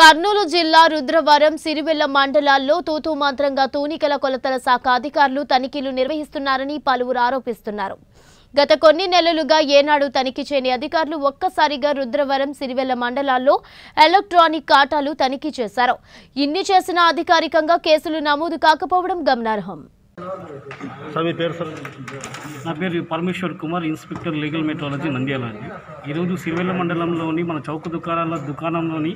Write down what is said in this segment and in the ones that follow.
కర్నూలు జిల్లా రుద్రవరం సిరివెల్ల మండలాల్లో తూతూ మంత్రంగా తూనికల కొలతల శాఖ అధికారులు తనిఖీలు నిర్వహిస్తున్నారని పలువురు ఆరోపిస్తున్నారు. గత కొన్ని నెలలుగా ఏనాడు తనిఖీ చేయని అధికారులు ఒక్కసారిగా రుద్రవరం సిరివెల్ల మండలాల్లో ఎలక్ట్రానిక్ కాటాలు తనిఖీ చేశారు. ఇన్ని చేసినా అధికారికంగా కేసులు నమోదు కాకపోవడం గమనార్హం. సార్ మీ పేరు సార్? నా పేరు Parameshwar Kumar inspector legal metrology Nandyal అండి. ఈరోజు సిరివెల్ల మండలంలోని మన చౌక దుకాణాల దుకాణంలోని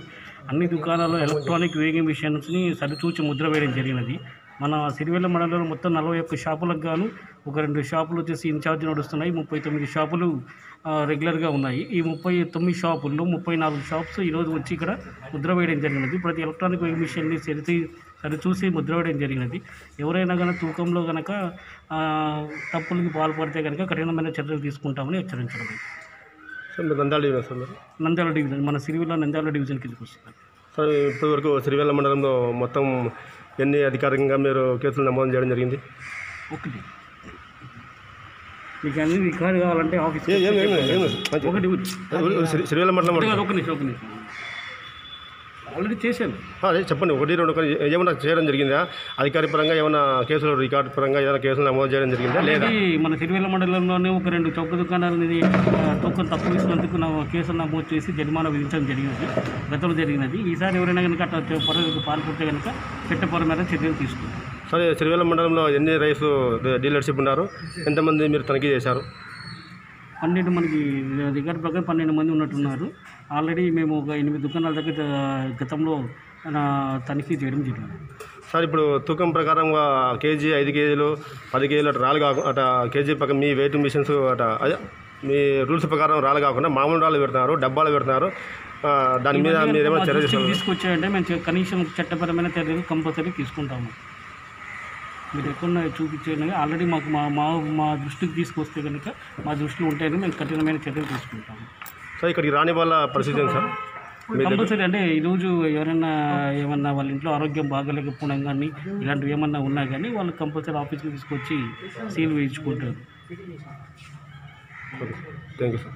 అన్ని దుకాణాల్లో ఎలక్ట్రానిక్ వేగింగ్ మిషన్స్ని సరిచూచి ముద్ర వేయడం జరిగినది. మన సిరివెల్ల మండలంలో మొత్తం నలభై ఒక్క షాపులకు గాను ఒక రెండు షాపులు వచ్చేసి ఇన్ఛార్జ్ నడుస్తున్నాయి. ముప్పై తొమ్మిది షాపులు రెగ్యులర్గా ఉన్నాయి. ఈ ముప్పై తొమ్మిది షాపుల్లో ముప్పై నాలుగు షాప్స్ ఈరోజు వచ్చి ఇక్కడ ముద్ర వేయడం జరిగినది. ప్రతి ఎలక్ట్రానిక్ వేగింగ్ మిషన్ని సరి సరిచూసి ముద్ర వేయడం జరిగినది. ఎవరైనా కనుక తూకంలో కనుక తప్పులకి పాల్పడితే కనుక కఠినమైన చర్యలు తీసుకుంటామని హెచ్చరించడం నంద్యాల డివిజన్ నంద్యాల మన సిరివిల్ల నంద్యాల డివిజన్ కిందకి వస్తుంది సార్ ఇప్పటి వరకు సిరివెల్ల మండలంలో మొత్తం ఎన్ని అధికారికంగా మీరు కేసులు నమోదు చేయడం జరిగింది ఒకటి మీకు అన్ని రికార్డు కావాలంటే ఆఫీస్ ఒకటి మండలం ఒక నిమిషం ఒక నిమిషం ఆల్రెడీ చేశాను. అదే చెప్పండి ఒకటి రెండు ఏమైనా చేయడం జరిగిందా? అధికారి పరంగా ఏమైనా కేసులు రికార్డు పరంగా ఏమైనా కేసులు నమోదు చేయడం జరిగిందా? లేదా? మన సిరివెల్ల మండలంలోనే ఒక రెండు చౌక దుకాణాలని టోకన్ తక్కువ ఇచ్చినందుకు నా కేసు నమోదు చేసి జరిమానా విధించడం జరిగినది గతంలో జరిగినది. ఈసారి ఎవరైనా కనుక అట్లా పొరలకు పాల్పడితే కనుక చట్టపరమైన చర్యలు తీసుకుంటాం. సరే సిరివెల్ల మండలంలో ఎన్ని రైస్ డీలర్షిప్ ఉన్నారు? ఎంతమంది మీరు తనిఖీ చేశారు? పన్నెండు మనకి రికార్డ్ ప్రకారం పన్నెండు మంది ఉన్నట్టున్నారు. ఆల్రెడీ మేము ఒక ఎనిమిది దుకాణాల దగ్గర గతంలో తనిఖీ చేయడం జరిగింది. సార్ ఇప్పుడు తూకం ప్రకారం కేజీ ఐదు కేజీలు పది కేజీలు అటు రాళ్ళు కాకుండా అట కేజీ ప్రకారం మీ వెయిట్ మిషన్స్ అట అదే మీ రూల్స్ ప్రకారం రాళ్ళు కాకుండా మామూలు రాళ్ళు పెడుతున్నారు డబ్బాలు పెడుతున్నారు. దాని మీద మీరు ఏమైనా చర్య తీసుకొచ్చాయంటే మేము కనీసం చట్టపరమైన చర్యలు కంపల్సరీ తీసుకుంటాము. మీరు ఎక్కడ చూపించేయండి. ఆల్రెడీ మాకు మా మా మా దృష్టికి తీసుకొస్తే కనుక మా దృష్టిలో ఉంటేనే మేము కఠినమైన చర్యలు తీసుకుంటాము. సార్ ఇక్కడికి రాని వాళ్ళ పరిస్థితి సార్? కంపల్సరీ అంటే ఈరోజు ఎవరైనా ఏమన్నా వాళ్ళ ఇంట్లో ఆరోగ్యం బాగాలేకపోవడం కానీ ఇలాంటివి ఏమన్నా ఉన్నా కానీ వాళ్ళు కంపల్సరీ ఆఫీస్కి తీసుకొచ్చి సీల్ వేయించుకుంటారు. Thank you sir.